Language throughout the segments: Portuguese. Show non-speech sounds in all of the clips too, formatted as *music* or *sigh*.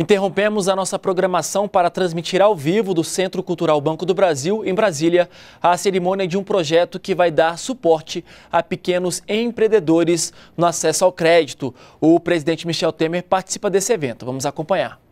Interrompemos a nossa programação para transmitir ao vivo do Centro Cultural Banco do Brasil, em Brasília, a cerimônia de um projeto que vai dar suporte a pequenos empreendedores no acesso ao crédito. O presidente Michel Temer participa desse evento. Vamos acompanhar.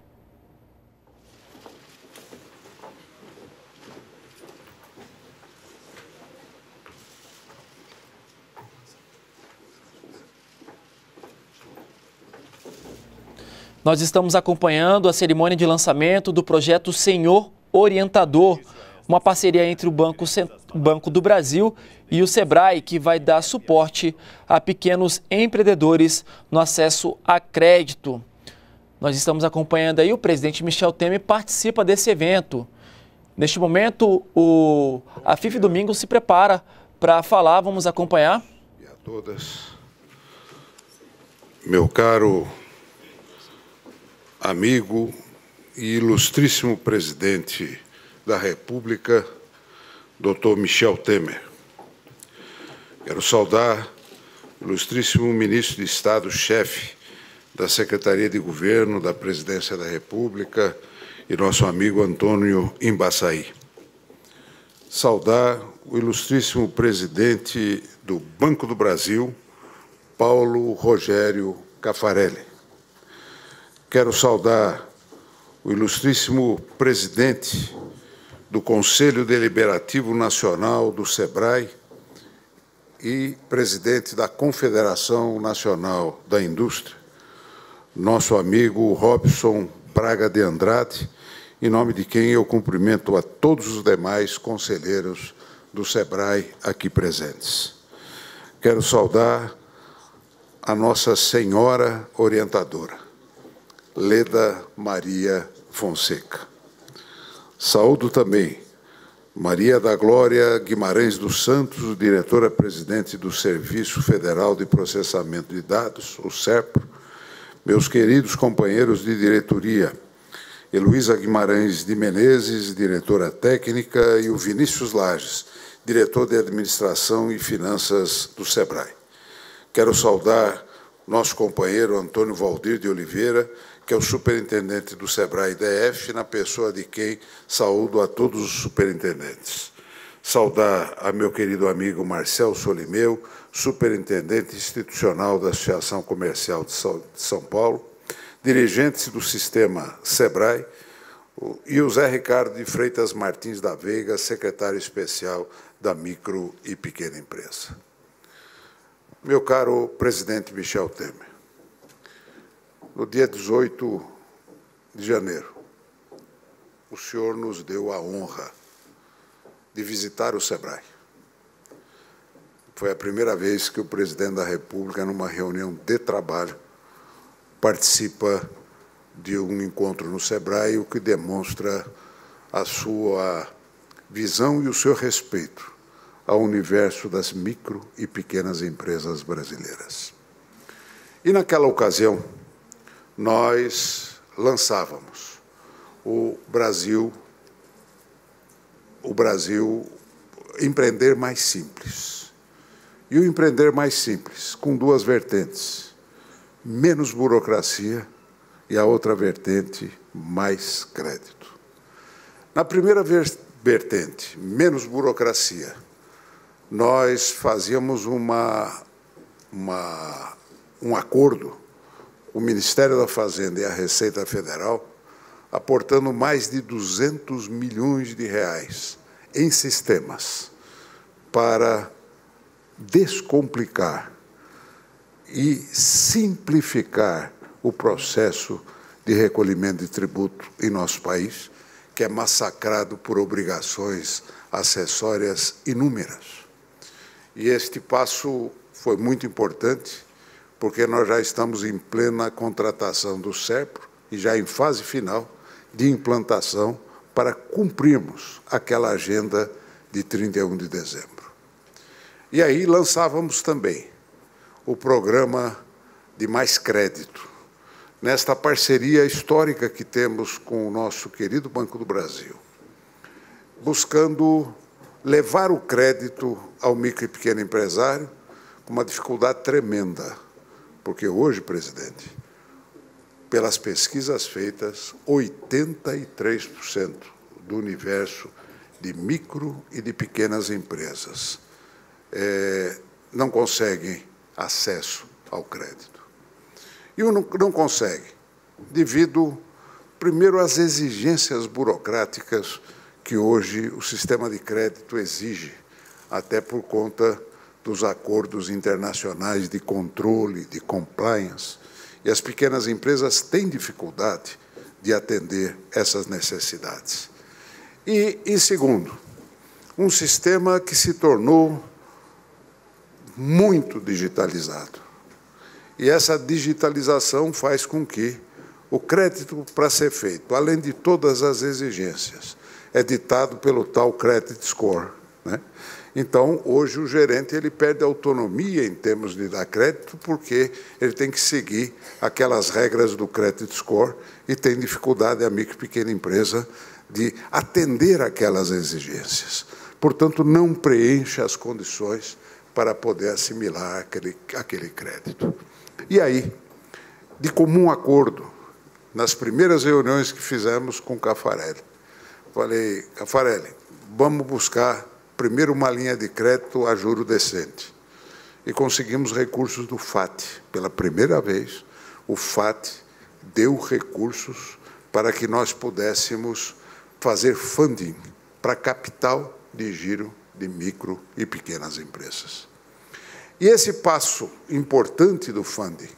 Nós estamos acompanhando a cerimônia de lançamento do projeto Senhor Orientador, uma parceria entre o Banco, Banco do Brasil e o Sebrae, que vai dar suporte a pequenos empreendedores no acesso a crédito. Nós estamos acompanhando aí, o presidente Michel Temer participa desse evento. Neste momento, o, a FIF Domingo se prepara para falar, vamos acompanhar. E a todas, meu caro amigo e ilustríssimo presidente da República, Dr. Michel Temer. Quero saudar o ilustríssimo ministro de Estado, chefe da Secretaria de Governo da Presidência da República e nosso amigo Antônio Embaçaí. Saudar o ilustríssimo presidente do Banco do Brasil, Paulo Rogério Cafarelli Quero saudar o ilustríssimo presidente do Conselho Deliberativo Nacional do SEBRAE e presidente da Confederação Nacional da Indústria, nosso amigo Robson Braga de Andrade, em nome de quem eu cumprimento a todos os demais conselheiros do SEBRAE aqui presentes. Quero saudar a Nossa Senhora Orientadora Leda Maria Fonseca. Saúdo também Maria da Glória Guimarães dos Santos, diretora-presidente do Serviço Federal de Processamento de Dados, o SERPRO, meus queridos companheiros de diretoria, Heloísa Guimarães de Menezes, diretora técnica, e o Vinícius Lages, diretor de Administração e Finanças do SEBRAE. Quero saudar nosso companheiro Antônio Valdir de Oliveira, que é o superintendente do SEBRAE DF, na pessoa de quem saúdo a todos os superintendentes. Saudar a meu querido amigo Marcel Solimeu, superintendente institucional da Associação Comercial de São Paulo, dirigentes do sistema SEBRAE, e o Zé Ricardo de Freitas Martins da Veiga, secretário especial da Micro e Pequena Empresa. Meu caro presidente Michel Temer, no dia 18 de janeiro, o senhor nos deu a honra de visitar o SEBRAE. Foi a primeira vez que o presidente da República, numa reunião de trabalho, participa de um encontro no SEBRAE, o que demonstra a sua visão e o seu respeito ao universo das micro e pequenas empresas brasileiras. E naquela ocasião, nós lançávamos o Brasil, o Brasil empreender mais simples. E o empreender mais simples, com duas vertentes: menos burocracia e a outra vertente, mais crédito. Na primeira vertente, menos burocracia, nós fazíamos uma, uma, um acordo o Ministério da Fazenda e a Receita Federal aportando mais de 200 milhões de reais em sistemas para descomplicar e simplificar o processo de recolhimento de tributo em nosso país, que é massacrado por obrigações acessórias inúmeras. E este passo foi muito importante porque nós já estamos em plena contratação do SERPRO e já em fase final de implantação para cumprirmos aquela agenda de 31 de dezembro. E aí lançávamos também o programa de mais crédito, nesta parceria histórica que temos com o nosso querido Banco do Brasil, buscando levar o crédito ao micro e pequeno empresário com uma dificuldade tremenda, porque hoje, presidente, pelas pesquisas feitas, 83% do universo de micro e de pequenas empresas é, não conseguem acesso ao crédito. E não, não consegue, devido, primeiro, às exigências burocráticas que hoje o sistema de crédito exige, até por conta dos acordos internacionais de controle, de compliance, e as pequenas empresas têm dificuldade de atender essas necessidades. E, em segundo, um sistema que se tornou muito digitalizado. E essa digitalização faz com que o crédito para ser feito, além de todas as exigências, é ditado pelo tal credit score. Né? Então, hoje o gerente ele perde autonomia em termos de dar crédito, porque ele tem que seguir aquelas regras do credit score e tem dificuldade a micro e pequena empresa de atender aquelas exigências. Portanto, não preenche as condições para poder assimilar aquele, aquele crédito. E aí, de comum acordo, nas primeiras reuniões que fizemos com o Cafarelli, falei, Cafarelli, vamos buscar primeiro uma linha de crédito a juro decente. E conseguimos recursos do FAT. Pela primeira vez, o FAT deu recursos para que nós pudéssemos fazer funding para capital de giro de micro e pequenas empresas. E esse passo importante do funding,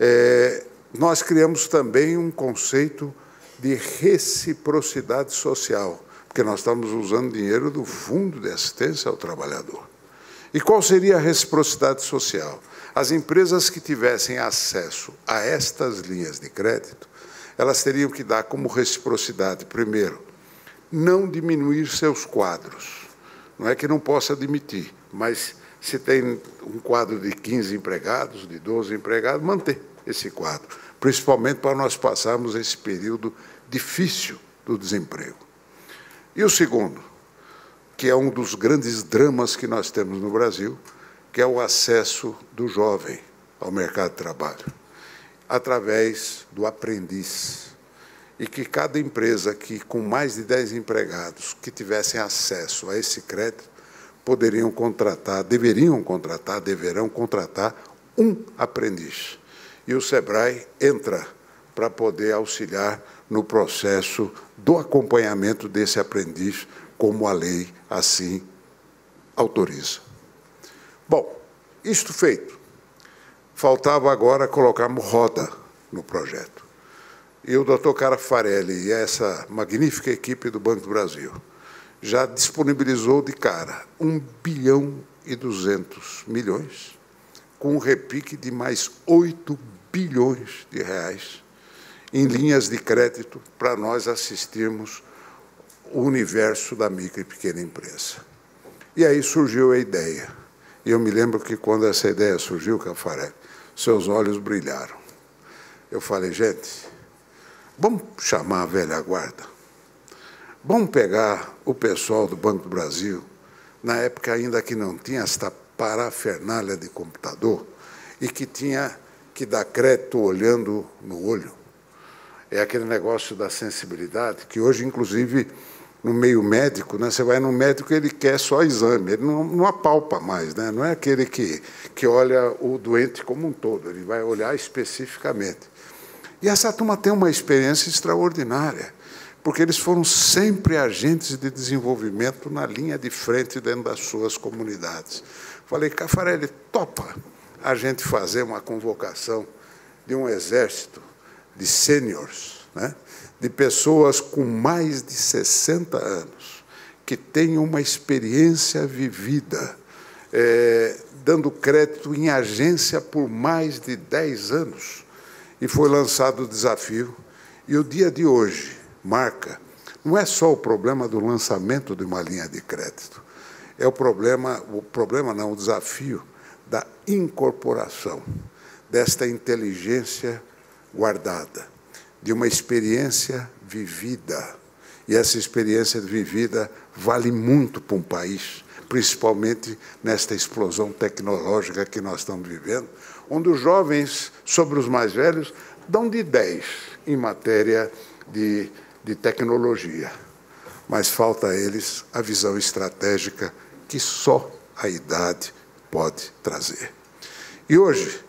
é, nós criamos também um conceito de reciprocidade social, porque nós estamos usando dinheiro do Fundo de Assistência ao Trabalhador. E qual seria a reciprocidade social? As empresas que tivessem acesso a estas linhas de crédito, elas teriam que dar como reciprocidade, primeiro, não diminuir seus quadros. Não é que não possa admitir, mas se tem um quadro de 15 empregados, de 12 empregados, manter esse quadro, principalmente para nós passarmos esse período difícil do desemprego. E o segundo, que é um dos grandes dramas que nós temos no Brasil, que é o acesso do jovem ao mercado de trabalho, através do aprendiz e que cada empresa que com mais de 10 empregados que tivessem acesso a esse crédito poderiam contratar, deveriam contratar, deverão contratar um aprendiz. E o Sebrae entra para poder auxiliar no processo do acompanhamento desse aprendiz, como a lei assim autoriza. Bom, isto feito, faltava agora colocarmos roda no projeto e o doutor Carafarelli e essa magnífica equipe do Banco do Brasil já disponibilizou de cara 1 bilhão e 200 milhões, com um repique de mais 8 bilhões de reais em linhas de crédito para nós assistirmos o universo da micro e pequena empresa. E aí surgiu a ideia. E eu me lembro que quando essa ideia surgiu, Cafarelli, seus olhos brilharam. Eu falei, gente, Vamos chamar a velha guarda. Vamos pegar o pessoal do Banco do Brasil, na época ainda que não tinha esta parafernália de computador e que tinha que dar crédito olhando no olho. É aquele negócio da sensibilidade, que hoje, inclusive, no meio médico, né, você vai no médico ele quer só exame, ele não, não apalpa mais, né, não é aquele que, que olha o doente como um todo, ele vai olhar especificamente. E essa turma tem uma experiência extraordinária, porque eles foram sempre agentes de desenvolvimento na linha de frente dentro das suas comunidades. Falei, Cafarelli, topa a gente fazer uma convocação de um exército de sêniores, né? de pessoas com mais de 60 anos, que tenham uma experiência vivida, é, dando crédito em agência por mais de 10 anos e foi lançado o desafio. E o dia de hoje marca, não é só o problema do lançamento de uma linha de crédito, é o problema, o problema não, o desafio da incorporação desta inteligência guardada, de uma experiência vivida. E essa experiência vivida vale muito para um país, principalmente nesta explosão tecnológica que nós estamos vivendo, onde os jovens sobre os mais velhos dão de 10 em matéria de, de tecnologia, mas falta a eles a visão estratégica que só a idade pode trazer. E hoje,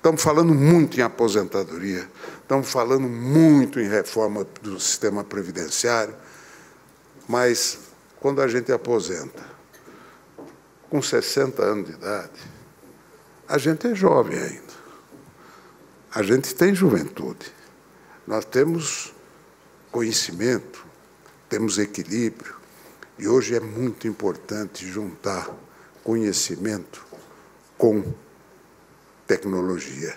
estamos falando muito em aposentadoria, estamos falando muito em reforma do sistema previdenciário, mas quando a gente aposenta com 60 anos de idade, a gente é jovem ainda. A gente tem juventude. Nós temos conhecimento, temos equilíbrio, e hoje é muito importante juntar conhecimento com tecnologia.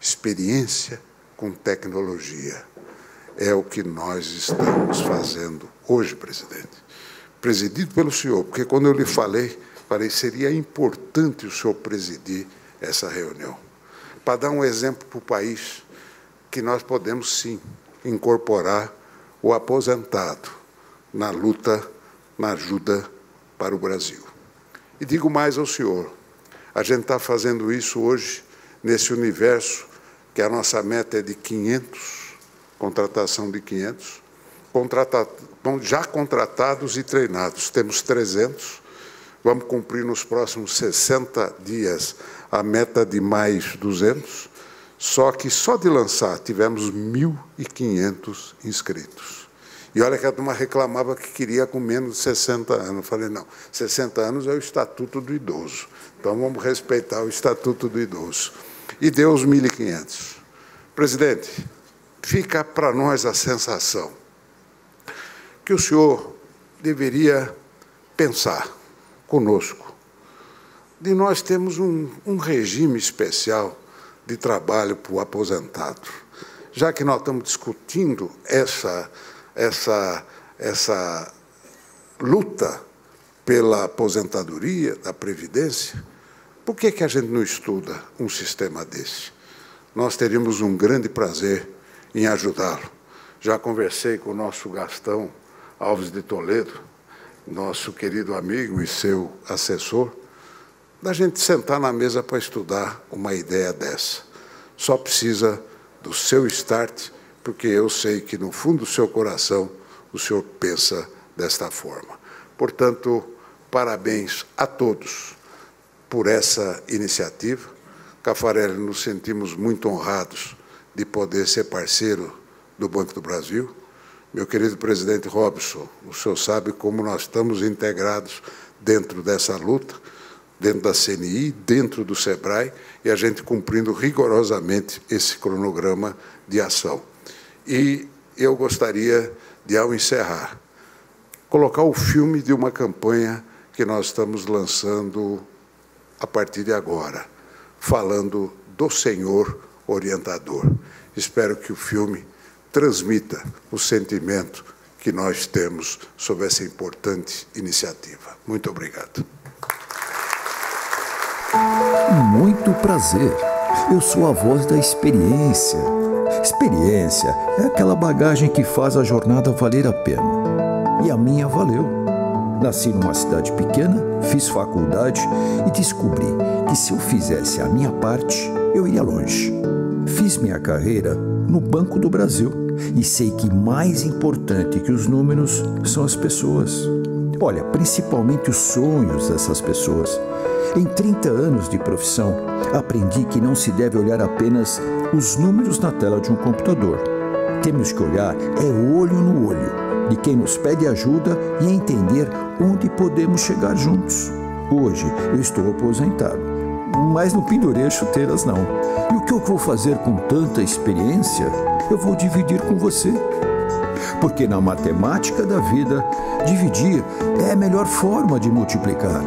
Experiência com tecnologia. É o que nós estamos fazendo hoje, presidente. Presidido pelo senhor, porque quando eu lhe falei, seria importante o senhor presidir essa reunião. Para dar um exemplo para o país, que nós podemos sim incorporar o aposentado na luta, na ajuda para o Brasil. E digo mais ao senhor: a gente está fazendo isso hoje nesse universo que a nossa meta é de 500, contratação de 500, contrata, já contratados e treinados. Temos 300, vamos cumprir nos próximos 60 dias a meta de mais 200, só que só de lançar tivemos 1.500 inscritos. E olha que a turma reclamava que queria com menos de 60 anos. Eu falei, não, 60 anos é o Estatuto do Idoso. Então vamos respeitar o Estatuto do Idoso. E deu os 1.500. Presidente, fica para nós a sensação que o senhor deveria pensar conosco de nós temos um, um regime especial de trabalho para o aposentado. Já que nós estamos discutindo essa essa, essa luta pela aposentadoria, da Previdência, por que, que a gente não estuda um sistema desse? Nós teríamos um grande prazer em ajudá-lo. Já conversei com o nosso Gastão Alves de Toledo, nosso querido amigo e seu assessor, da gente sentar na mesa para estudar uma ideia dessa. Só precisa do seu start porque eu sei que no fundo do seu coração o senhor pensa desta forma. Portanto, parabéns a todos por essa iniciativa. Cafarelli, nos sentimos muito honrados de poder ser parceiro do Banco do Brasil. Meu querido presidente Robson, o senhor sabe como nós estamos integrados dentro dessa luta, dentro da CNI, dentro do SEBRAE, e a gente cumprindo rigorosamente esse cronograma de ação. E eu gostaria de, ao encerrar, colocar o filme de uma campanha que nós estamos lançando a partir de agora, falando do Senhor orientador. Espero que o filme transmita o sentimento que nós temos sobre essa importante iniciativa. Muito obrigado. Muito prazer. Eu sou a voz da experiência Experiência é aquela bagagem que faz a jornada valer a pena. E a minha valeu. Nasci numa cidade pequena, fiz faculdade e descobri que se eu fizesse a minha parte, eu iria longe. Fiz minha carreira no Banco do Brasil e sei que mais importante que os números são as pessoas. Olha, principalmente os sonhos dessas pessoas. Em 30 anos de profissão, aprendi que não se deve olhar apenas os números na tela de um computador. Temos que olhar é olho no olho de quem nos pede ajuda e entender onde podemos chegar juntos. Hoje eu estou aposentado, mas não pendurei chuteiras não. E o que eu vou fazer com tanta experiência, eu vou dividir com você. Porque na matemática da vida, dividir é a melhor forma de multiplicar.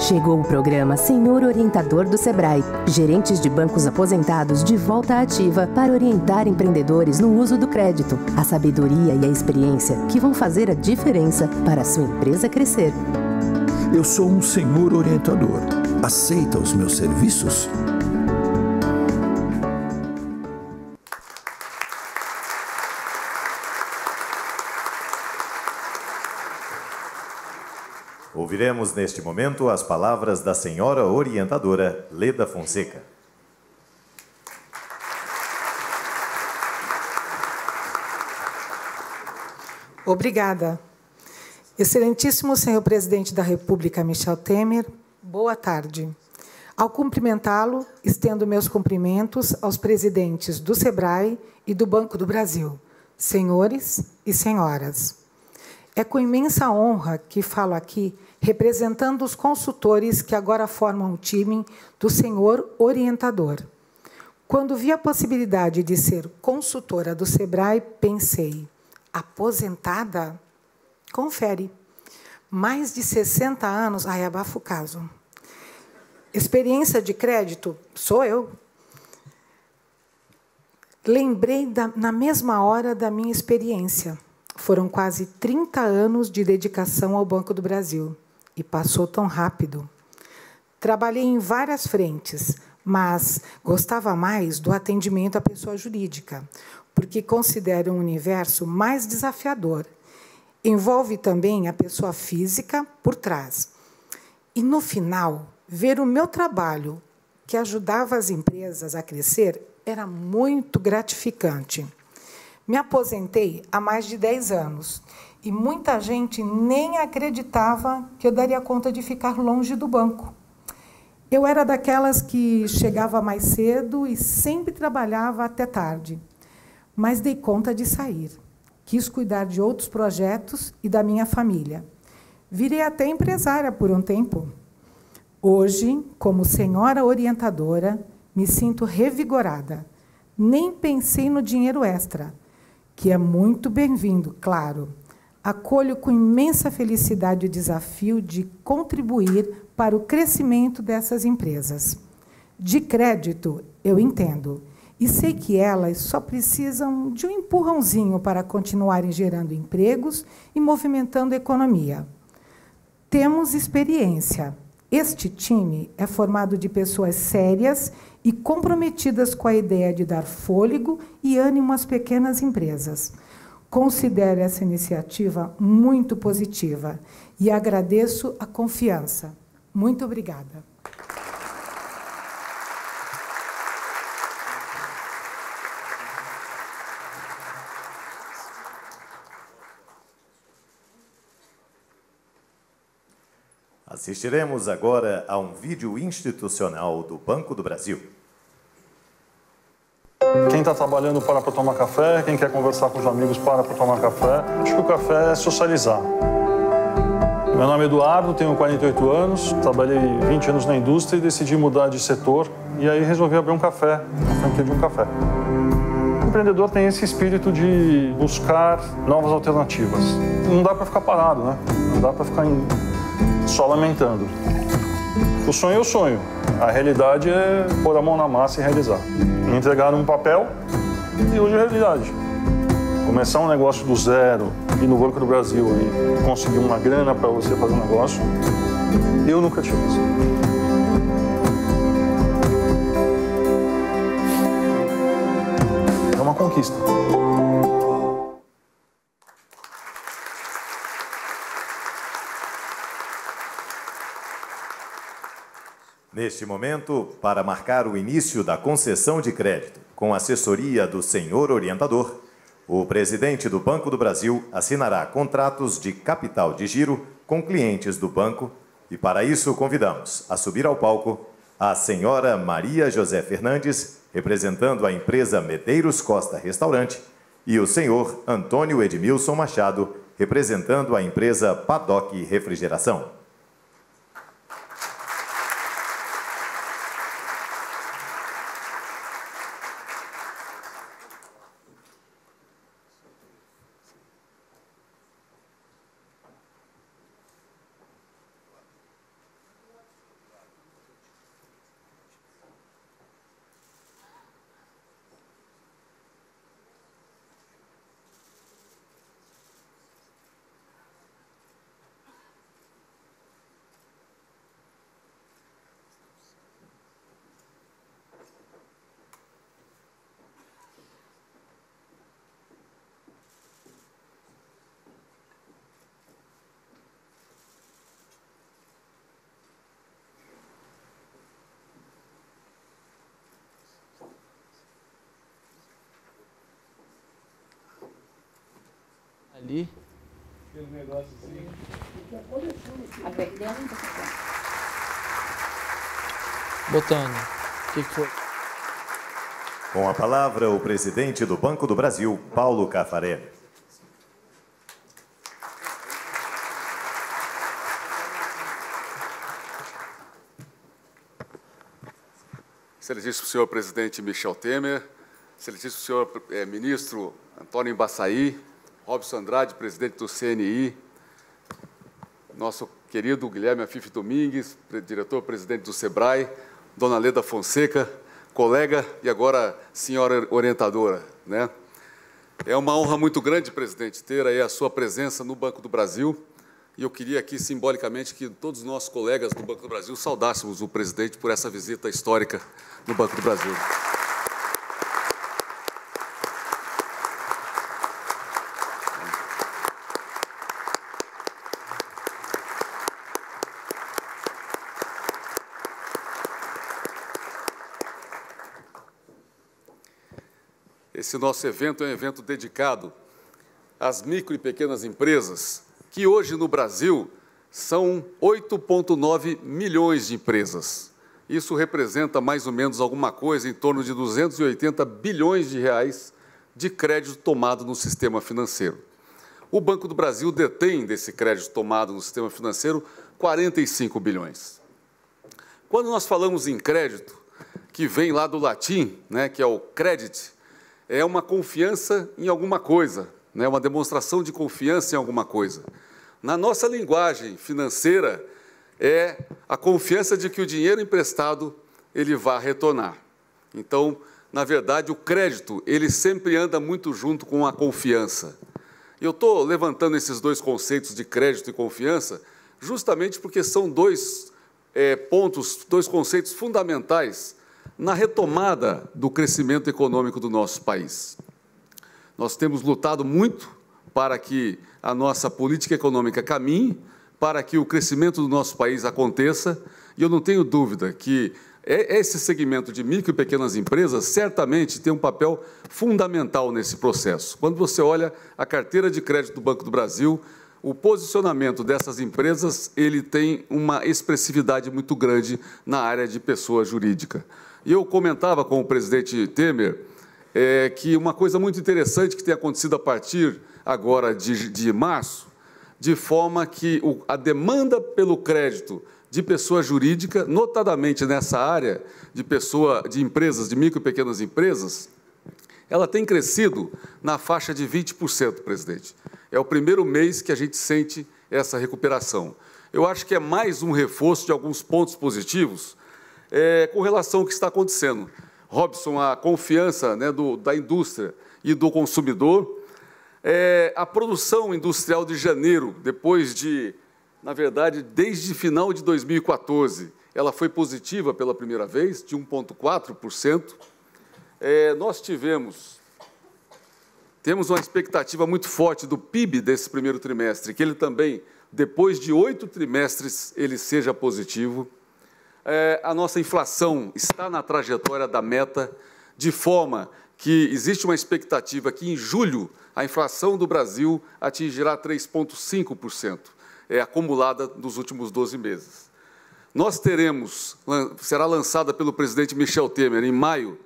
Chegou o programa Senhor Orientador do Sebrae. Gerentes de bancos aposentados de volta ativa para orientar empreendedores no uso do crédito, a sabedoria e a experiência que vão fazer a diferença para a sua empresa crescer. Eu sou um senhor orientador. Aceita os meus serviços? Ouviremos neste momento as palavras da senhora orientadora Leda Fonseca. Obrigada. Excelentíssimo senhor presidente da República, Michel Temer, boa tarde. Ao cumprimentá-lo, estendo meus cumprimentos aos presidentes do SEBRAE e do Banco do Brasil, senhores e senhoras. É com imensa honra que falo aqui, representando os consultores que agora formam o time do senhor orientador. Quando vi a possibilidade de ser consultora do SEBRAE, pensei: aposentada? Confere. Mais de 60 anos, ai, abafa o caso. Experiência de crédito, sou eu. Lembrei da, na mesma hora da minha experiência. Foram quase 30 anos de dedicação ao Banco do Brasil e passou tão rápido. Trabalhei em várias frentes, mas gostava mais do atendimento à pessoa jurídica, porque considero um universo mais desafiador. Envolve também a pessoa física por trás. E no final, ver o meu trabalho, que ajudava as empresas a crescer, era muito gratificante. Me aposentei há mais de 10 anos e muita gente nem acreditava que eu daria conta de ficar longe do banco. Eu era daquelas que chegava mais cedo e sempre trabalhava até tarde, mas dei conta de sair. Quis cuidar de outros projetos e da minha família. Virei até empresária por um tempo. Hoje, como senhora orientadora, me sinto revigorada. Nem pensei no dinheiro extra, que é muito bem-vindo, claro. Acolho com imensa felicidade o desafio de contribuir para o crescimento dessas empresas. De crédito, eu entendo, e sei que elas só precisam de um empurrãozinho para continuarem gerando empregos e movimentando a economia. Temos experiência este time é formado de pessoas sérias e comprometidas com a ideia de dar fôlego e ânimo às pequenas empresas. Considero essa iniciativa muito positiva e agradeço a confiança. Muito obrigada. Assistiremos agora a um vídeo institucional do Banco do Brasil. Quem está trabalhando para para tomar café, quem quer conversar com os amigos para para tomar café. Acho que o café é socializar. Meu nome é Eduardo, tenho 48 anos, trabalhei 20 anos na indústria e decidi mudar de setor e aí resolvi abrir um café, uma franquia de um café. O empreendedor tem esse espírito de buscar novas alternativas. Não dá para ficar parado, né? Não dá para ficar em só lamentando. O sonho é o sonho, a realidade é pôr a mão na massa e realizar. Me entregaram um papel e hoje é realidade. Começar um negócio do zero e no Banco do Brasil e conseguir uma grana para você fazer um negócio, eu nunca tive isso. É uma conquista. Neste momento, para marcar o início da concessão de crédito, com assessoria do senhor orientador, o presidente do Banco do Brasil assinará contratos de capital de giro com clientes do banco e, para isso, convidamos a subir ao palco a senhora Maria José Fernandes, representando a empresa Medeiros Costa Restaurante, e o senhor Antônio Edmilson Machado, representando a empresa Paddock Refrigeração. Ali. Aquele negóciozinho. Botando. O que, foi? Com a palavra, o presidente do Banco do Brasil, Paulo Cafarelli. Excelentíssimo senhor presidente Michel Temer, excelentíssimo senhor é, ministro Antônio Embaçaí, Robson Andrade, presidente do CNI, nosso querido Guilherme Afife Domingues, diretor-presidente do SEBRAE, dona Leda Fonseca, colega e agora senhora orientadora. Né? É uma honra muito grande, presidente, ter aí a sua presença no Banco do Brasil. E eu queria aqui, simbolicamente, que todos os nossos colegas do Banco do Brasil saudássemos o presidente por essa visita histórica no Banco do Brasil. Esse nosso evento é um evento dedicado às micro e pequenas empresas que hoje no Brasil são 8,9 milhões de empresas. Isso representa mais ou menos alguma coisa em torno de 280 bilhões de reais de crédito tomado no sistema financeiro. O Banco do Brasil detém desse crédito tomado no sistema financeiro 45 bilhões. Quando nós falamos em crédito, que vem lá do latim, né, que é o credit, é uma confiança em alguma coisa, né, uma demonstração de confiança em alguma coisa. Na nossa linguagem financeira, é a confiança de que o dinheiro emprestado ele vai retornar. Então, na verdade, o crédito ele sempre anda muito junto com a confiança. Eu estou levantando esses dois conceitos de crédito e confiança justamente porque são dois é, pontos, dois conceitos fundamentais na retomada do crescimento econômico do nosso país. Nós temos lutado muito para que a nossa política econômica caminhe, para que o crescimento do nosso país aconteça, e eu não tenho dúvida que esse segmento de micro e pequenas empresas certamente tem um papel fundamental nesse processo. Quando você olha a carteira de crédito do Banco do Brasil, o posicionamento dessas empresas ele tem uma expressividade muito grande na área de pessoa jurídica. E eu comentava com o presidente Temer é, que uma coisa muito interessante que tem acontecido a partir agora de, de março, de forma que o, a demanda pelo crédito de pessoa jurídica, notadamente nessa área de pessoa, de empresas, de micro e pequenas empresas, ela tem crescido na faixa de 20%, presidente. É o primeiro mês que a gente sente essa recuperação. Eu acho que é mais um reforço de alguns pontos positivos é, com relação ao que está acontecendo. Robson, a confiança né, do, da indústria e do consumidor é, a produção industrial de janeiro, depois de, na verdade, desde final de 2014, ela foi positiva pela primeira vez, de 1,4%. É, nós tivemos, temos uma expectativa muito forte do PIB desse primeiro trimestre, que ele também, depois de oito trimestres, ele seja positivo. É, a nossa inflação está na trajetória da meta, de forma que existe uma expectativa que em julho a inflação do Brasil atingirá 3,5%, é acumulada nos últimos 12 meses. Nós teremos, será lançada pelo presidente Michel Temer em maio,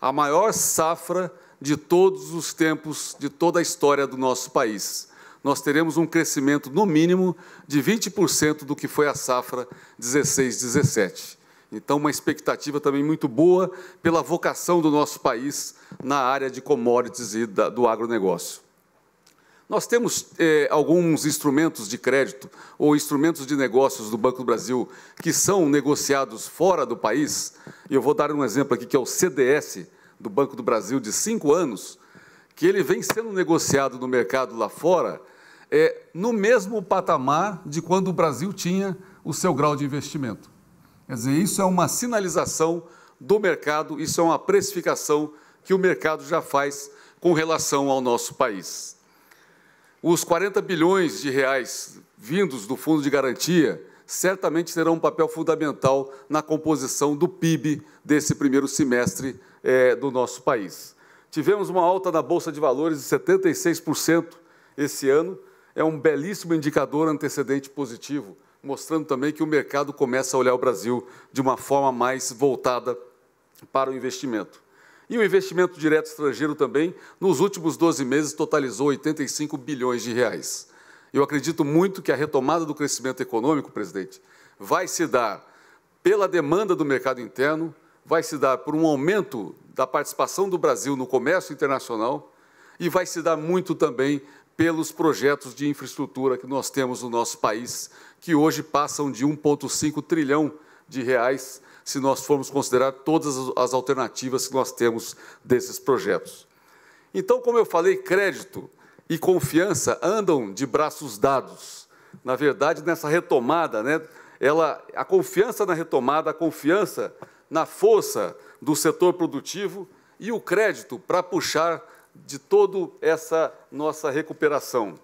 a maior safra de todos os tempos, de toda a história do nosso país. Nós teremos um crescimento, no mínimo, de 20% do que foi a safra 16-17. Então, uma expectativa também muito boa pela vocação do nosso país na área de commodities e da, do agronegócio. Nós temos eh, alguns instrumentos de crédito ou instrumentos de negócios do Banco do Brasil que são negociados fora do país. E eu vou dar um exemplo aqui, que é o CDS do Banco do Brasil, de cinco anos, que ele vem sendo negociado no mercado lá fora é, no mesmo patamar de quando o Brasil tinha o seu grau de investimento. Quer dizer, isso é uma sinalização do mercado, isso é uma precificação que o mercado já faz com relação ao nosso país. Os 40 bilhões de reais vindos do Fundo de Garantia certamente terão um papel fundamental na composição do PIB desse primeiro semestre é, do nosso país. Tivemos uma alta na Bolsa de Valores de 76% esse ano é um belíssimo indicador antecedente positivo, mostrando também que o mercado começa a olhar o Brasil de uma forma mais voltada para o investimento. E o investimento direto estrangeiro também, nos últimos 12 meses, totalizou 85 bilhões de reais. Eu acredito muito que a retomada do crescimento econômico, presidente, vai se dar pela demanda do mercado interno, vai se dar por um aumento da participação do Brasil no comércio internacional e vai se dar muito também pelos projetos de infraestrutura que nós temos no nosso país, que hoje passam de 1,5 trilhão de reais, se nós formos considerar todas as alternativas que nós temos desses projetos. Então, como eu falei, crédito e confiança andam de braços dados. Na verdade, nessa retomada, né, ela, a confiança na retomada, a confiança na força do setor produtivo e o crédito para puxar de toda essa nossa recuperação.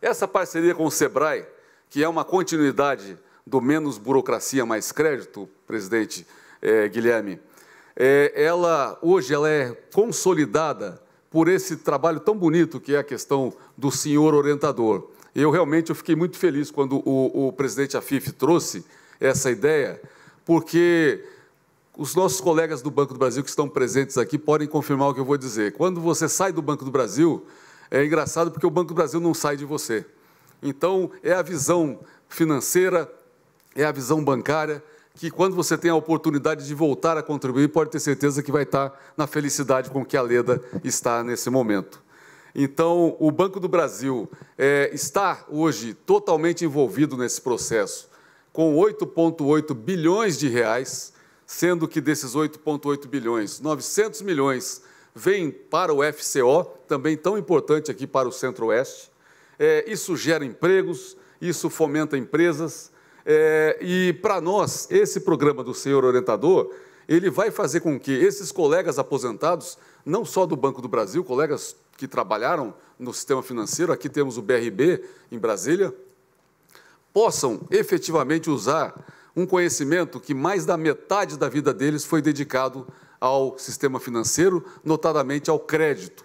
Essa parceria com o SEBRAE, que é uma continuidade do menos burocracia, mais crédito, presidente é, Guilherme, é, ela hoje ela é consolidada por esse trabalho tão bonito que é a questão do senhor orientador. Eu realmente eu fiquei muito feliz quando o, o presidente Afif trouxe essa ideia, porque os nossos colegas do Banco do Brasil que estão presentes aqui podem confirmar o que eu vou dizer. Quando você sai do Banco do Brasil, é engraçado porque o Banco do Brasil não sai de você. Então, é a visão financeira, é a visão bancária, que quando você tem a oportunidade de voltar a contribuir, pode ter certeza que vai estar na felicidade com que a Leda está nesse momento. Então, o Banco do Brasil é, está hoje totalmente envolvido nesse processo, com 8,8 bilhões de reais sendo que desses 8,8 bilhões, 900 milhões vêm para o FCO, também tão importante aqui para o Centro-Oeste. É, isso gera empregos, isso fomenta empresas, é, e para nós, esse programa do senhor orientador, ele vai fazer com que esses colegas aposentados, não só do Banco do Brasil, colegas que trabalharam no sistema financeiro, aqui temos o BRB em Brasília, possam efetivamente usar um conhecimento que mais da metade da vida deles foi dedicado ao sistema financeiro, notadamente ao crédito.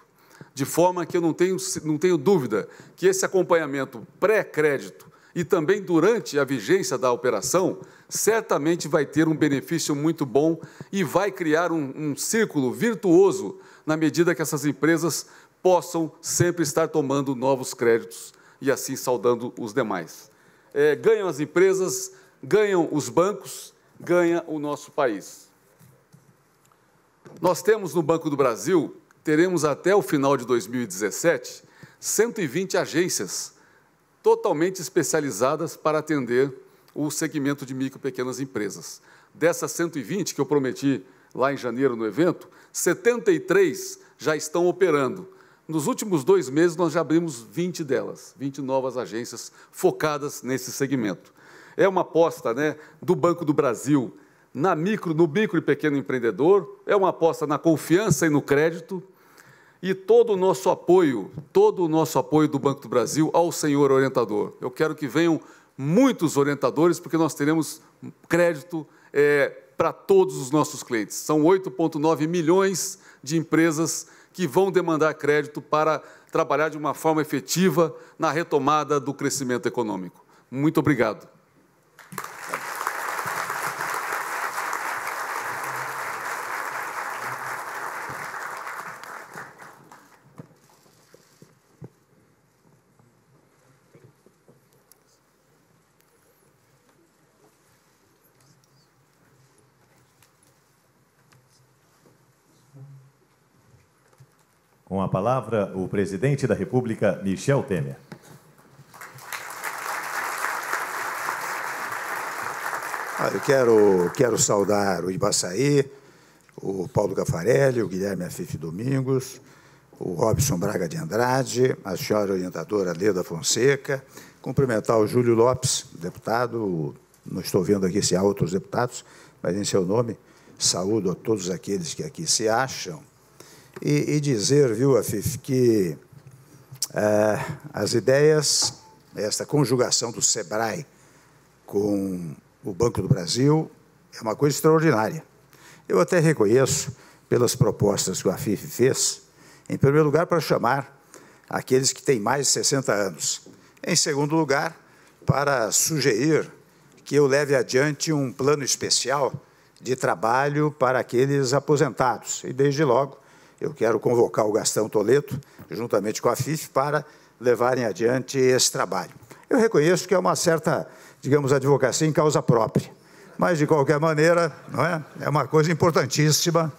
De forma que eu não tenho, não tenho dúvida que esse acompanhamento pré-crédito e também durante a vigência da operação, certamente vai ter um benefício muito bom e vai criar um, um círculo virtuoso na medida que essas empresas possam sempre estar tomando novos créditos e assim saudando os demais. É, ganham as empresas, ganham os bancos, ganha o nosso país. Nós temos no Banco do Brasil, teremos até o final de 2017, 120 agências totalmente especializadas para atender o segmento de micro e pequenas empresas. Dessas 120 que eu prometi lá em janeiro no evento, 73 já estão operando. Nos últimos dois meses, nós já abrimos 20 delas, 20 novas agências focadas nesse segmento é uma aposta né, do Banco do Brasil na micro, no micro e pequeno empreendedor, é uma aposta na confiança e no crédito, e todo o nosso apoio, todo o nosso apoio do Banco do Brasil ao senhor orientador. Eu quero que venham muitos orientadores, porque nós teremos crédito é, para todos os nossos clientes. São 8,9 milhões de empresas que vão demandar crédito para trabalhar de uma forma efetiva na retomada do crescimento econômico. Muito obrigado. Palavra, o presidente da República, Michel Temer. Ah, eu quero, quero saudar o Ibaçaí, o Paulo Gafarelli, o Guilherme Afife Domingos, o Robson Braga de Andrade, a senhora orientadora Leda Fonseca, cumprimentar o Júlio Lopes, deputado, não estou vendo aqui se há outros deputados, mas em seu nome, saúdo a todos aqueles que aqui se acham, e, e dizer, viu, Afif, que é, as ideias, esta conjugação do SEBRAE com o Banco do Brasil, é uma coisa extraordinária. Eu até reconheço, pelas propostas que o Afif fez, em primeiro lugar, para chamar aqueles que têm mais de 60 anos. Em segundo lugar, para sugerir que eu leve adiante um plano especial de trabalho para aqueles aposentados. E, desde logo, eu quero convocar o Gastão Toledo, juntamente com a FIF, para levarem adiante esse trabalho. Eu reconheço que é uma certa, digamos, advocacia em causa própria, mas, de qualquer maneira, não é? é uma coisa importantíssima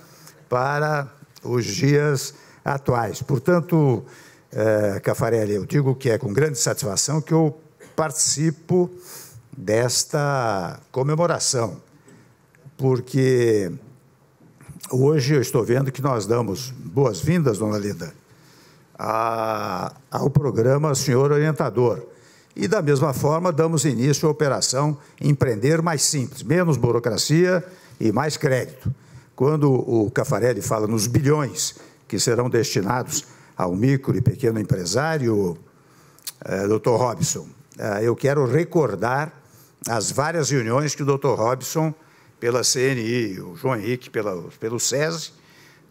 para os dias atuais. Portanto, é, Cafarelli, eu digo que é com grande satisfação que eu participo desta comemoração, porque hoje eu estou vendo que nós damos boas-vindas, dona Lida, ao programa Senhor Orientador. E, da mesma forma, damos início à operação Empreender Mais Simples, menos burocracia e mais crédito. Quando o Cafarelli fala nos bilhões que serão destinados ao micro e pequeno empresário, eh, doutor Robson, eh, eu quero recordar as várias reuniões que o doutor Robson, pela CNI, o João Henrique, pela, pelo SESI,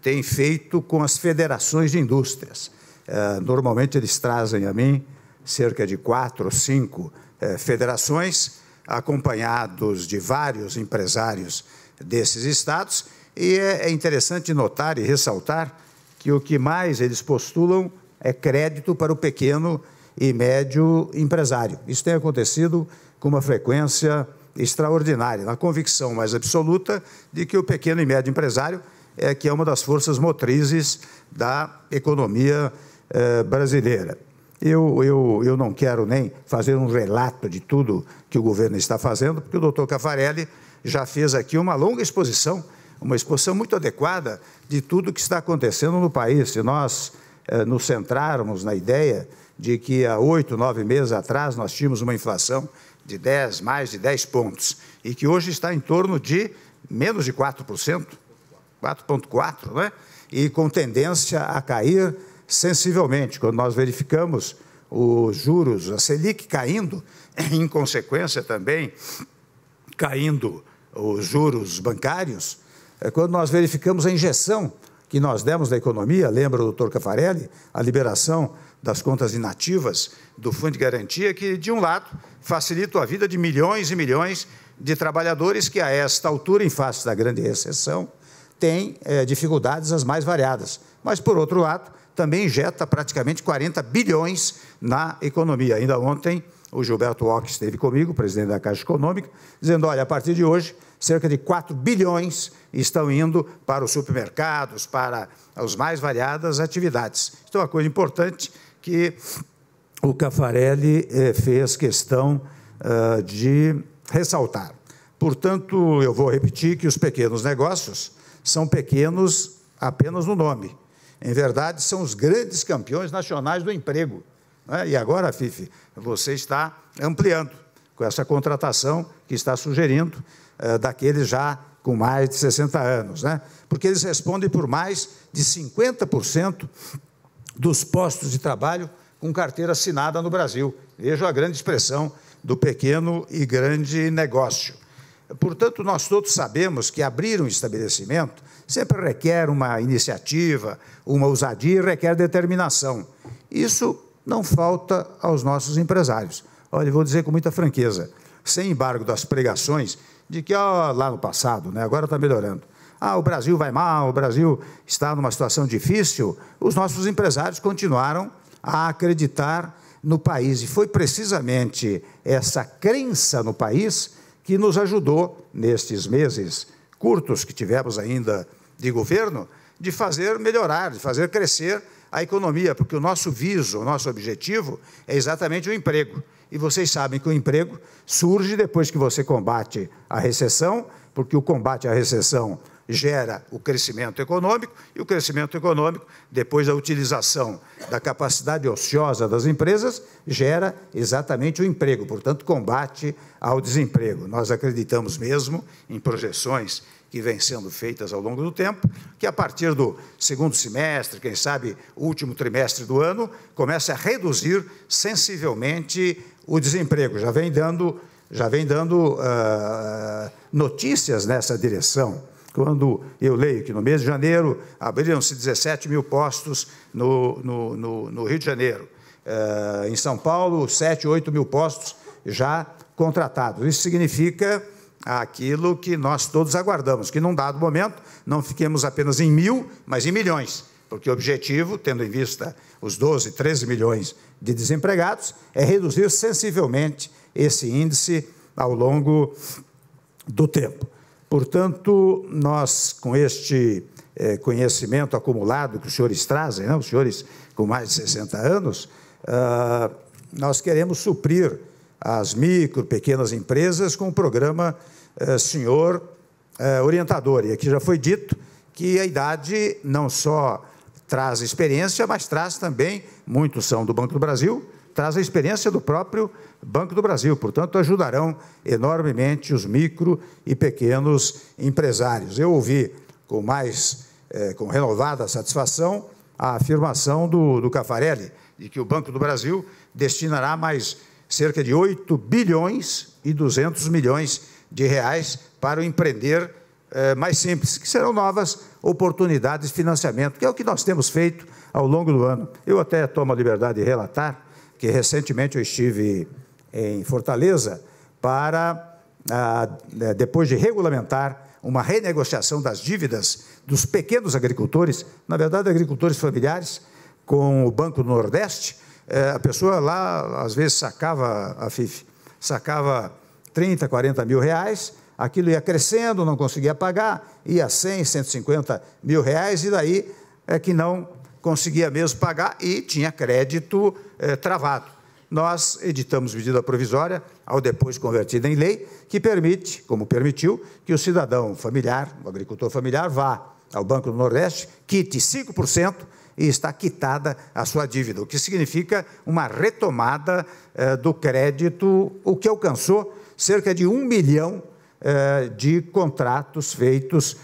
tem feito com as federações de indústrias. Eh, normalmente eles trazem a mim cerca de quatro ou cinco eh, federações, acompanhados de vários empresários desses estados, e é, é interessante notar e ressaltar que o que mais eles postulam é crédito para o pequeno e médio empresário. Isso tem acontecido com uma frequência extraordinária, na convicção mais absoluta de que o pequeno e médio empresário é que é uma das forças motrizes da economia eh, brasileira. Eu, eu, eu não quero nem fazer um relato de tudo que o governo está fazendo, porque o doutor Cafarelli já fez aqui uma longa exposição, uma exposição muito adequada de tudo que está acontecendo no país. Se nós eh, nos centrarmos na ideia de que há oito, nove meses atrás nós tínhamos uma inflação de 10, mais de 10 pontos, e que hoje está em torno de menos de 4%, 4,4%, não é? e com tendência a cair sensivelmente. Quando nós verificamos os juros, a Selic caindo, em consequência também caindo os juros bancários, é quando nós verificamos a injeção que nós demos da economia, lembra o doutor Cafarelli, a liberação das contas inativas do Fundo de Garantia, que, de um lado, facilita a vida de milhões e milhões de trabalhadores que, a esta altura, em face da grande recessão, têm é, dificuldades as mais variadas. Mas, por outro lado, também injeta praticamente 40 bilhões na economia. Ainda ontem, o Gilberto Ock esteve comigo, presidente da Caixa Econômica, dizendo: olha, a partir de hoje, cerca de 4 bilhões estão indo para os supermercados, para as mais variadas atividades. Então, é uma coisa importante que o Cafarelli eh, fez questão uh, de ressaltar. Portanto, eu vou repetir que os pequenos negócios são pequenos apenas no nome em verdade, são os grandes campeões nacionais do emprego. Né? E agora, Fifi, você está ampliando com essa contratação que está sugerindo eh, daqueles já com mais de 60 anos, né? porque eles respondem por mais de 50% dos postos de trabalho com carteira assinada no Brasil. Veja a grande expressão do pequeno e grande negócio. Portanto, nós todos sabemos que abrir um estabelecimento sempre requer uma iniciativa, uma ousadia e requer determinação. Isso não falta aos nossos empresários. Olha, vou dizer com muita franqueza, sem embargo das pregações de que lá no passado, né, agora está melhorando. Ah, o Brasil vai mal, o Brasil está numa situação difícil. Os nossos empresários continuaram a acreditar no país. E foi precisamente essa crença no país que nos ajudou, nestes meses curtos que tivemos ainda de governo de fazer melhorar, de fazer crescer a economia, porque o nosso viso, o nosso objetivo é exatamente o emprego. E vocês sabem que o emprego surge depois que você combate a recessão, porque o combate à recessão gera o crescimento econômico, e o crescimento econômico, depois da utilização da capacidade ociosa das empresas, gera exatamente o emprego, portanto, combate ao desemprego. Nós acreditamos mesmo em projeções que vêm sendo feitas ao longo do tempo, que a partir do segundo semestre, quem sabe último trimestre do ano, comece a reduzir sensivelmente o desemprego. Já vem dando, já vem dando uh, notícias nessa direção quando eu leio que no mês de janeiro abriram-se 17 mil postos no, no, no, no Rio de Janeiro. Uh, em São Paulo, 7, 8 mil postos já contratados. Isso significa aquilo que nós todos aguardamos, que num dado momento não fiquemos apenas em mil, mas em milhões, porque o objetivo, tendo em vista os 12, 13 milhões de desempregados, é reduzir sensivelmente esse índice ao longo do tempo. Portanto, nós, com este eh, conhecimento acumulado que os senhores trazem, né, os senhores com mais de 60 anos, ah, nós queremos suprir as micro, pequenas empresas com o programa eh, Senhor eh, Orientador. E aqui já foi dito que a idade não só traz experiência, mas traz também, muitos são do Banco do Brasil, traz a experiência do próprio Banco do Brasil. Portanto, ajudarão enormemente os micro e pequenos empresários. Eu ouvi com mais, eh, com renovada satisfação, a afirmação do, do Cafarelli de que o Banco do Brasil destinará mais cerca de 8 bilhões e 200 milhões de reais para o empreender eh, mais simples, que serão novas oportunidades de financiamento, que é o que nós temos feito ao longo do ano. Eu até tomo a liberdade de relatar que recentemente eu estive em Fortaleza para, ah, né, depois de regulamentar uma renegociação das dívidas dos pequenos agricultores, na verdade, agricultores familiares, com o Banco do Nordeste, eh, a pessoa lá, às vezes, sacava, a FIF, sacava 30, 40 mil reais, aquilo ia crescendo, não conseguia pagar, ia 100, 150 mil reais, e daí é que não conseguia mesmo pagar e tinha crédito eh, travado. Nós editamos medida provisória, ao depois convertida em lei, que permite, como permitiu, que o cidadão familiar, o agricultor familiar, vá ao Banco do Nordeste, quite 5% e está quitada a sua dívida, o que significa uma retomada eh, do crédito, o que alcançou cerca de um milhão eh, de contratos feitos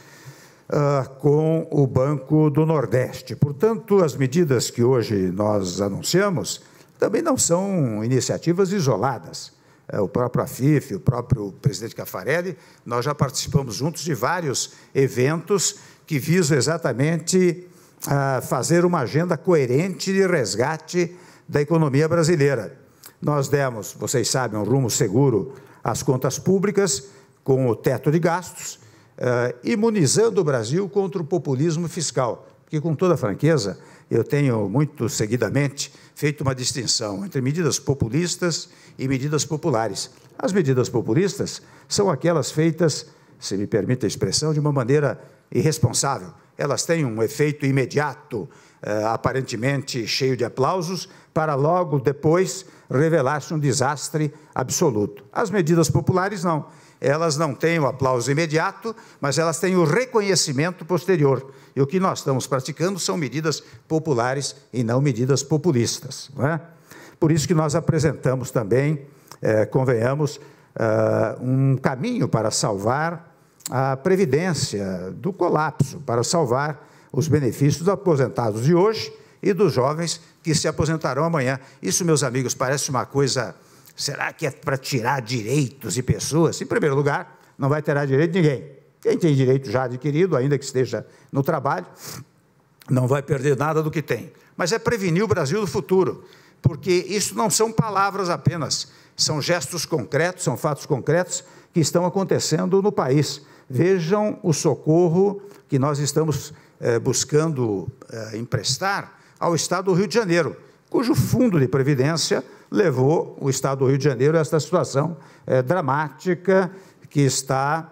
uh, com o Banco do Nordeste. Portanto, as medidas que hoje nós anunciamos também não são iniciativas isoladas. É, o próprio AFIF, o próprio presidente Cafarelli, nós já participamos juntos de vários eventos que visam exatamente uh, fazer uma agenda coerente de resgate da economia brasileira. Nós demos, vocês sabem, um rumo seguro às contas públicas, com o teto de gastos, uh, imunizando o Brasil contra o populismo fiscal. Porque, com toda franqueza, eu tenho muito seguidamente feito uma distinção entre medidas populistas e medidas populares. As medidas populistas são aquelas feitas, se me permite a expressão, de uma maneira irresponsável. Elas têm um efeito imediato, uh, aparentemente cheio de aplausos, para logo depois revelar-se um desastre absoluto. As medidas populares não elas não têm o aplauso imediato, mas elas têm o reconhecimento posterior. E o que nós estamos praticando são medidas populares e não medidas populistas. Não é? Por isso que nós apresentamos também, é, convenhamos, é, um caminho para salvar a Previdência do colapso, para salvar os benefícios dos aposentados de hoje e dos jovens que se aposentarão amanhã. Isso, meus amigos, parece uma coisa Será que é para tirar direitos de pessoas? Em primeiro lugar, não vai tirar direito de ninguém. Quem tem direito já adquirido, ainda que esteja no trabalho, não vai perder nada do que tem. Mas é prevenir o Brasil do futuro, porque isso não são palavras apenas, são gestos concretos, são fatos concretos que estão acontecendo no país. Vejam o socorro que nós estamos eh, buscando eh, emprestar ao Estado do Rio de Janeiro, cujo fundo de previdência levou o Estado do Rio de Janeiro a esta situação é, dramática que está,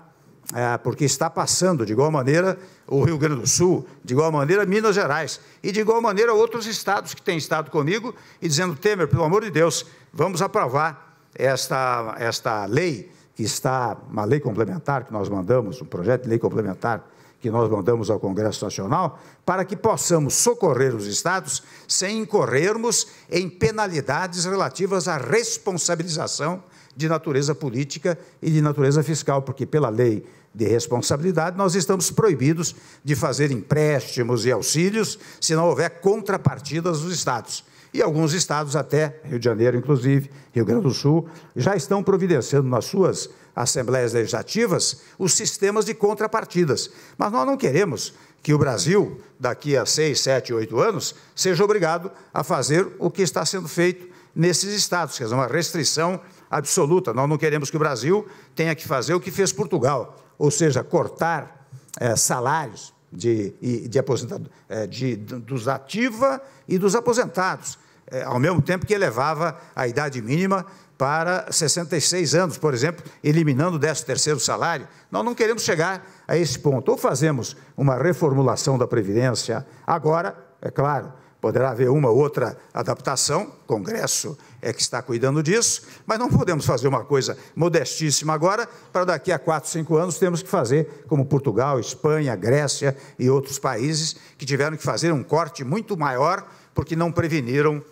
é, porque está passando de igual maneira o Rio Grande do Sul, de igual maneira Minas Gerais e de igual maneira outros estados que têm estado comigo e dizendo, Temer, pelo amor de Deus, vamos aprovar esta, esta lei que está, uma lei complementar que nós mandamos, um projeto de lei complementar que nós mandamos ao Congresso Nacional, para que possamos socorrer os estados sem incorrermos em penalidades relativas à responsabilização de natureza política e de natureza fiscal, porque pela lei de responsabilidade nós estamos proibidos de fazer empréstimos e auxílios se não houver contrapartidas dos estados. E alguns estados, até Rio de Janeiro, inclusive, Rio Grande do Sul, já estão providenciando nas suas assembleias legislativas os sistemas de contrapartidas. Mas nós não queremos que o Brasil, daqui a seis, sete, oito anos, seja obrigado a fazer o que está sendo feito nesses estados, quer dizer, uma restrição absoluta. Nós não queremos que o Brasil tenha que fazer o que fez Portugal, ou seja, cortar é, salários de, de, aposentado, é, de, dos ativa e dos aposentados, é, ao mesmo tempo que elevava a idade mínima para 66 anos, por exemplo, eliminando o 13º salário. Nós não queremos chegar a esse ponto. Ou fazemos uma reformulação da Previdência agora, é claro, poderá haver uma ou outra adaptação, o Congresso é que está cuidando disso, mas não podemos fazer uma coisa modestíssima agora, para daqui a quatro, cinco anos temos que fazer como Portugal, Espanha, Grécia e outros países que tiveram que fazer um corte muito maior porque não preveniram uh,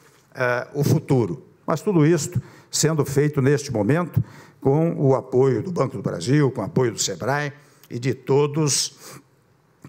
o futuro. Mas tudo isso sendo feito neste momento com o apoio do Banco do Brasil, com o apoio do SEBRAE e de todos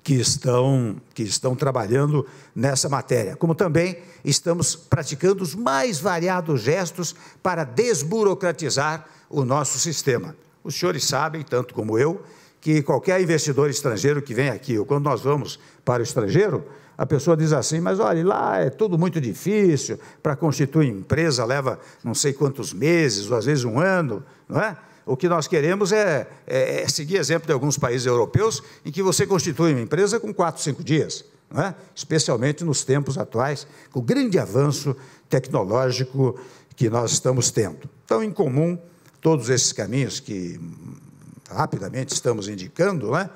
que estão, que estão trabalhando nessa matéria. Como também estamos praticando os mais variados gestos para desburocratizar o nosso sistema. Os senhores sabem, tanto como eu, que qualquer investidor estrangeiro que vem aqui, ou quando nós vamos para o estrangeiro, a pessoa diz assim, mas olha, lá é tudo muito difícil, para constituir empresa leva não sei quantos meses, ou às vezes um ano, não é? O que nós queremos é, é, é seguir exemplo de alguns países europeus em que você constitui uma empresa com quatro, cinco dias, não é? especialmente nos tempos atuais, com o grande avanço tecnológico que nós estamos tendo. Então, em comum, todos esses caminhos que rapidamente estamos indicando, é?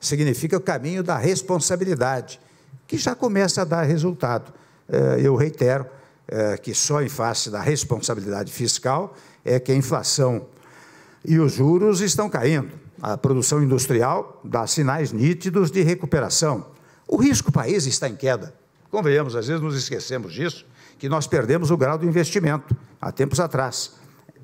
significa o caminho da responsabilidade que já começa a dar resultado. É, eu reitero é, que só em face da responsabilidade fiscal é que a inflação e os juros estão caindo. A produção industrial dá sinais nítidos de recuperação. O risco país está em queda. Convenhamos, às vezes nos esquecemos disso, que nós perdemos o grau de investimento há tempos atrás.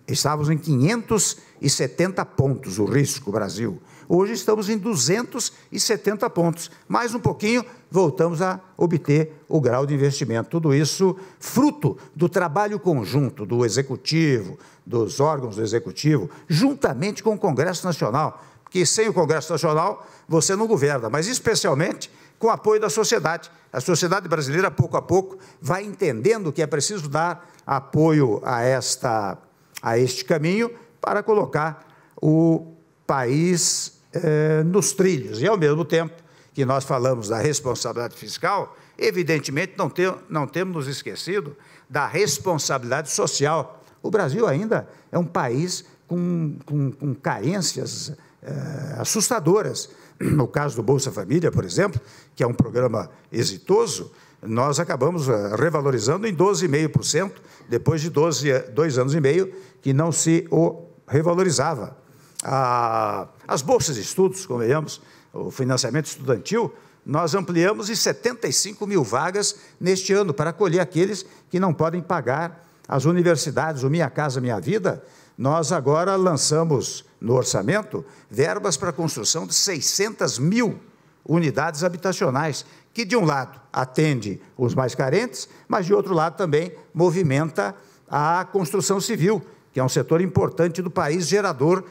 Estávamos em 570 pontos o risco Brasil. Hoje estamos em 270 pontos. Mais um pouquinho, voltamos a obter o grau de investimento. Tudo isso fruto do trabalho conjunto do Executivo, dos órgãos do Executivo, juntamente com o Congresso Nacional. Porque sem o Congresso Nacional você não governa, mas especialmente com o apoio da sociedade. A sociedade brasileira, pouco a pouco, vai entendendo que é preciso dar apoio a, esta, a este caminho para colocar o país eh, nos trilhos. E, ao mesmo tempo que nós falamos da responsabilidade fiscal, evidentemente não, tem, não temos nos esquecido da responsabilidade social. O Brasil ainda é um país com, com, com carências eh, assustadoras. No caso do Bolsa Família, por exemplo, que é um programa exitoso, nós acabamos eh, revalorizando em 12,5%, depois de 12, dois anos e meio que não se o revalorizava a, as bolsas de estudos, convenhamos, o financiamento estudantil, nós ampliamos em 75 mil vagas neste ano para acolher aqueles que não podem pagar as universidades, o Minha Casa Minha Vida. Nós agora lançamos no orçamento verbas para a construção de 600 mil unidades habitacionais, que de um lado atende os mais carentes, mas de outro lado também movimenta a construção civil, que é um setor importante do país, gerador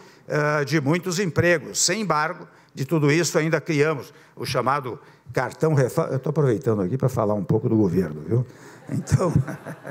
de muitos empregos. Sem embargo, de tudo isso, ainda criamos o chamado cartão reforma. Eu estou aproveitando aqui para falar um pouco do governo, viu? Então,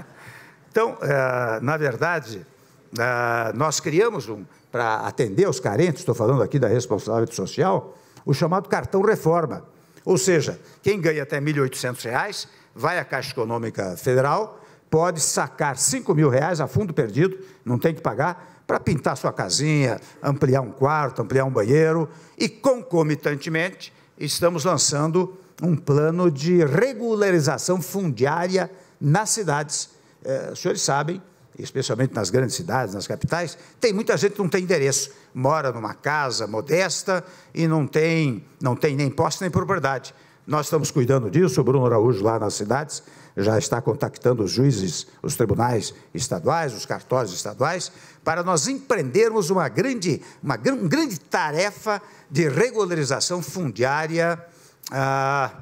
*laughs* então uh, na verdade, uh, nós criamos um, para atender os carentes, estou falando aqui da responsabilidade social, o chamado cartão reforma. Ou seja, quem ganha até R$ 1.800 vai à Caixa Econômica Federal, pode sacar 5 mil reais a fundo perdido, não tem que pagar, para pintar sua casinha, ampliar um quarto, ampliar um banheiro e, concomitantemente, estamos lançando um plano de regularização fundiária nas cidades. É, os senhores sabem, especialmente nas grandes cidades, nas capitais, tem muita gente que não tem endereço, mora numa casa modesta e não tem, não tem nem posse nem propriedade. Nós estamos cuidando disso, o Bruno Araújo lá nas cidades já está contactando os juízes, os tribunais estaduais, os cartórios estaduais, para nós empreendermos uma grande, uma grande tarefa de regularização fundiária ah,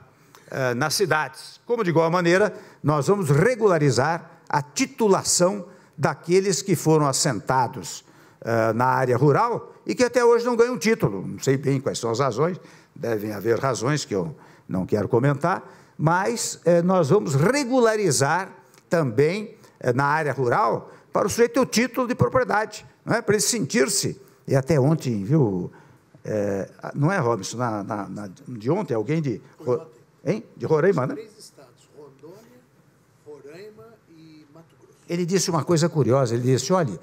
ah, nas cidades. Como de igual maneira, nós vamos regularizar a titulação daqueles que foram assentados uh, na área rural e que até hoje não ganham título. Não sei bem quais são as razões, devem haver razões que eu não quero comentar, mas uh, nós vamos regularizar também uh, na área rural para o sujeito ter o título de propriedade, não é? para ele sentir-se. E até ontem, viu, é, não é Robson, na, na, na, de ontem, alguém de, hein? de Roraima, né? Três estados, Rondônia, Roraima e Mato Grosso. Ele disse uma coisa curiosa, ele disse, olha,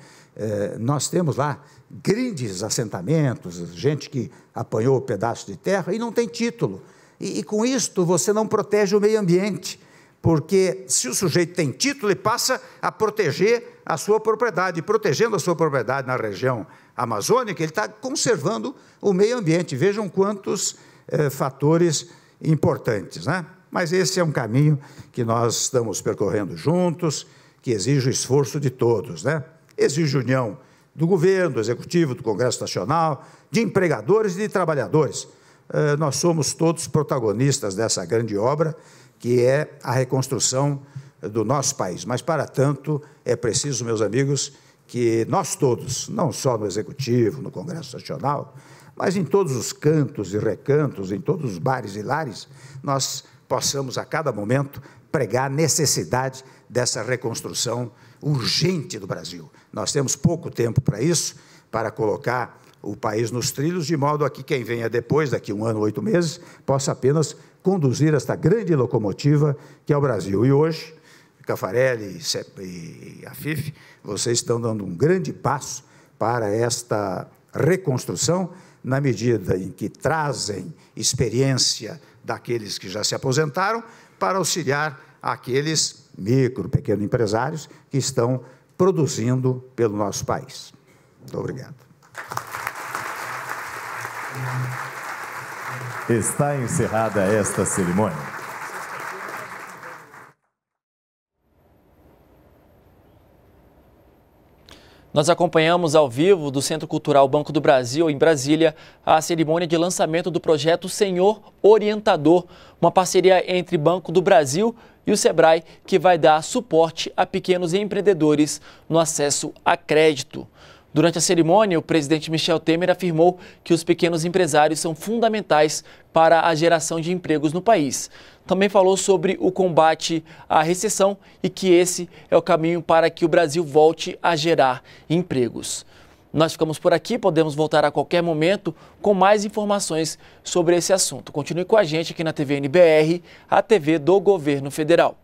nós temos lá grandes assentamentos, gente que apanhou o pedaço de terra e não tem título. E, e com isto você não protege o meio ambiente, porque se o sujeito tem título, ele passa a proteger a sua propriedade, protegendo a sua propriedade na região amazônica, ele está conservando o meio ambiente. Vejam quantos eh, fatores importantes. Né? Mas esse é um caminho que nós estamos percorrendo juntos, que exige o esforço de todos. Né? Exige união do governo, do executivo, do Congresso Nacional, de empregadores e de trabalhadores. Eh, nós somos todos protagonistas dessa grande obra, que é a reconstrução do nosso país. Mas, para tanto, é preciso, meus amigos, que nós todos, não só no Executivo, no Congresso Nacional, mas em todos os cantos e recantos, em todos os bares e lares, nós possamos a cada momento pregar a necessidade dessa reconstrução urgente do Brasil. Nós temos pouco tempo para isso, para colocar o país nos trilhos, de modo a que quem venha depois, daqui um ano, oito meses, possa apenas conduzir esta grande locomotiva que é o Brasil. E hoje, Cafarelli e a FIF, vocês estão dando um grande passo para esta reconstrução, na medida em que trazem experiência daqueles que já se aposentaram para auxiliar aqueles micro, pequenos empresários que estão produzindo pelo nosso país. Muito obrigado. Está encerrada esta cerimônia. Nós acompanhamos ao vivo do Centro Cultural Banco do Brasil, em Brasília, a cerimônia de lançamento do projeto Senhor Orientador, uma parceria entre Banco do Brasil e o Sebrae, que vai dar suporte a pequenos empreendedores no acesso a crédito. Durante a cerimônia, o presidente Michel Temer afirmou que os pequenos empresários são fundamentais para a geração de empregos no país. Também falou sobre o combate à recessão e que esse é o caminho para que o Brasil volte a gerar empregos. Nós ficamos por aqui, podemos voltar a qualquer momento com mais informações sobre esse assunto. Continue com a gente aqui na TV NBR, a TV do Governo Federal.